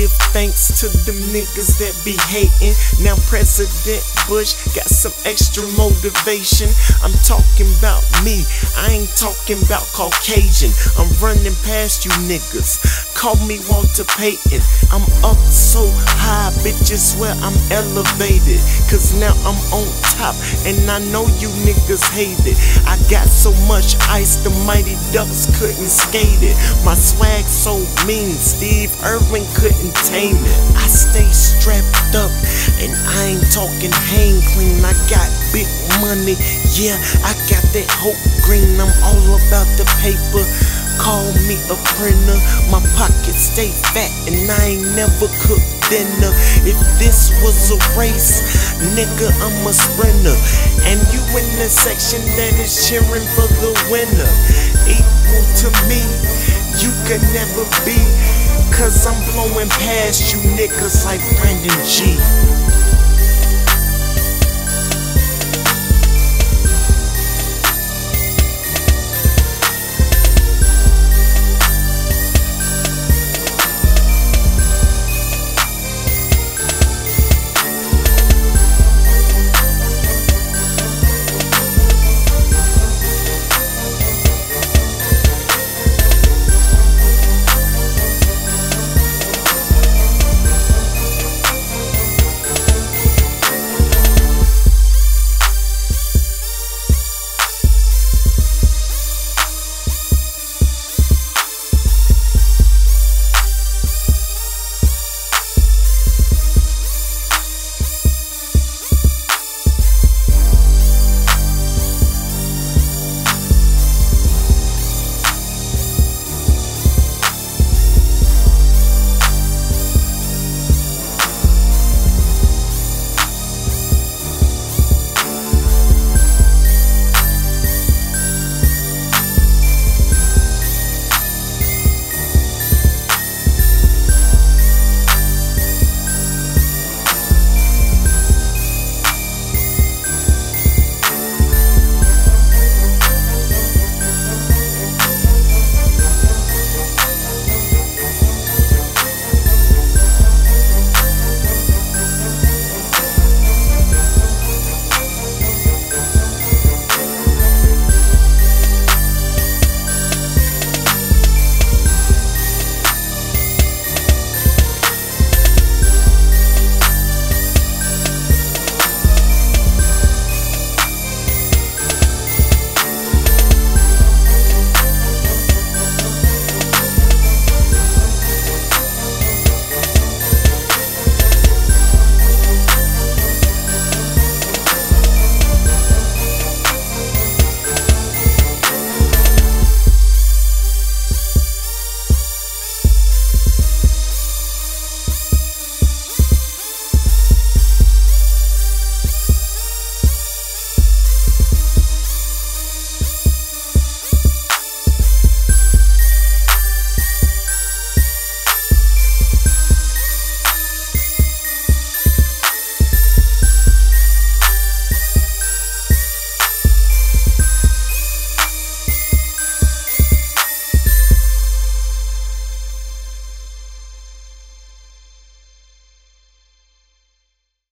give thanks to them niggas that be hating. Now President Bush got some extra motivation. I'm talking about me, I ain't talking about Caucasian. I'm running past you niggas. Call me Walter Payton. I'm up so high, bitches swear I'm elevated. Cause now I'm on top, and I know you niggas hate it. I got so much ice, the mighty ducks couldn't skate it. My swag so mean, Steve Irwin couldn't tame it. I stay strapped up, and I ain't talking hang clean. I got big money, yeah, I got that hope green. I'm all about the paper. Call me a printer, my pockets stay fat, and I ain't never cooked dinner. If this was a race, nigga, I'm a sprinter. And you in the section that is cheering for the winner. Equal to me, you can never be. Cause I'm blowing past you niggas like Brandon G.